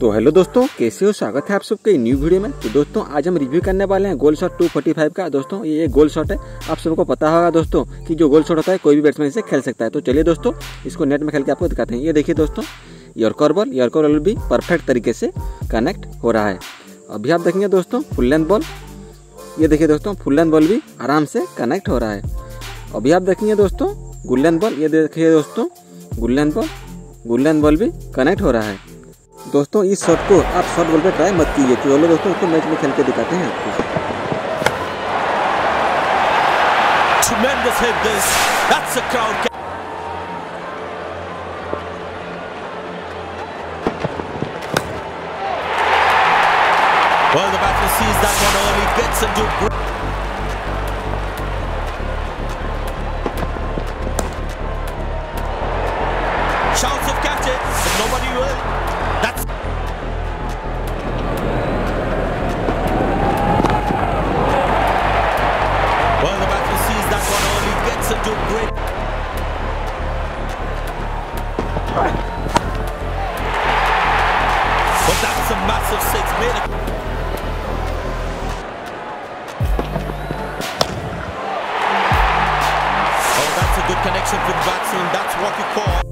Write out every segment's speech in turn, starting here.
तो हेलो दोस्तों, कैसे हो? स्वागत है आप सबके न्यू वीडियो में। तो दोस्तों, आज हम रिव्यू करने वाले हैं गोल शॉट 245 का। दोस्तों, ये एक गोल शॉट है। आप सबको पता होगा दोस्तों कि जो गोल शॉट होता है, कोई भी बैट्समैन इसे खेल सकता है। तो चलिए दोस्तों, इसको नेट में खेल के आपको दिखाते हैं। ये देखिए दोस्तों यॉर्कर बॉल यॉर्कर बॉल भी परफेक्ट तरीके से कनेक्ट हो रहा है। अभी आप देखेंगे दोस्तों फुल लेंथ बॉल ये देखिए दोस्तों फुल लेंथ बॉल भी आराम से कनेक्ट हो रहा है। अभी आप देखेंगे दोस्तों गुल्लेंथ बॉल ये देखिए दोस्तों good length ball good length ball भी कनेक्ट हो रहा है। दोस्तों इस शॉट को आप शॉर्ट बॉल पे ट्राई मत कीजिए चलो दोस्तों उसको मैच में खेल के दिखाते हैं आपको Tremendous hit this. That's a crowd. Well, the batsman sees that one early, gets into Shouts of catch it, but nobody will. Well, the batsman sees that one early, gets into great. But that's a massive six. Made it. Oh, that's a good connection with batsman. That's what you call.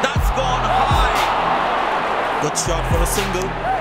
That's gone high. Good shot for a single.